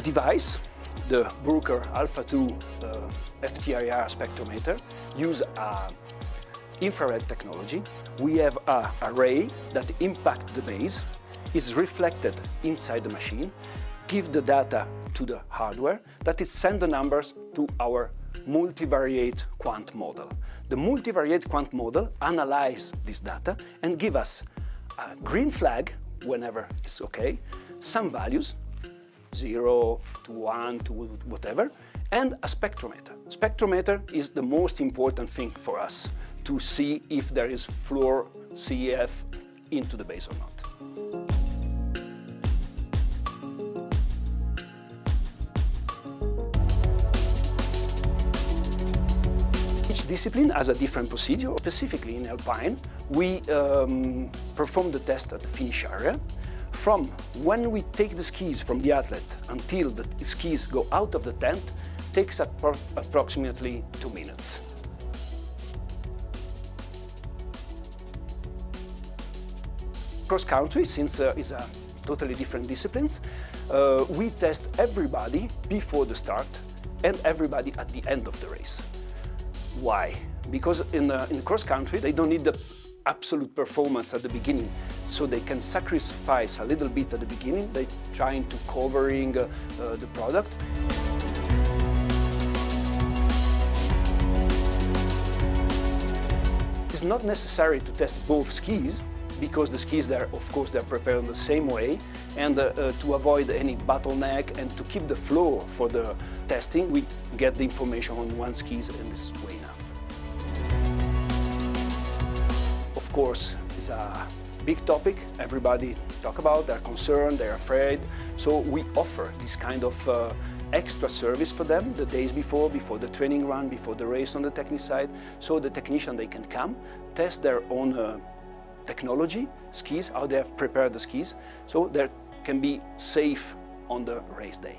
the device, the Bruker Alpha 2 uh, FTIR spectrometer use a infrared technology. We have a array that impact the base, is reflected inside the machine, give the data to the hardware, that is send the numbers to our multivariate quant model. The multivariate quant model analyze this data and give us a green flag whenever it's okay, some values, 0 to 1 to whatever, and a spectrometer. Spectrometer is the most important thing for us to see if there is fluor CEF into the base or not. Each discipline has a different procedure. Specifically in Alpine, we um, perform the test at the finish area. From when we take the skis from the athlete until the skis go out of the tent takes appro approximately two minutes. Cross country, since uh, it's a totally different disciplines, uh, we test everybody before the start and everybody at the end of the race. Why? Because in, uh, in cross country, they don't need the absolute performance at the beginning. So they can sacrifice a little bit at the beginning. They're trying to covering uh, uh, the product. It's not necessary to test both skis because the skis there, of course, they're prepared in the same way. And uh, uh, to avoid any bottleneck and to keep the flow for the testing, we get the information on one skis and this way enough. Of course, it's a big topic. Everybody talk about, they're concerned, they're afraid. So we offer this kind of uh, extra service for them the days before, before the training run, before the race on the technical side. So the technician, they can come, test their own uh, technology, skis, how they have prepared the skis, so they can be safe on the race day.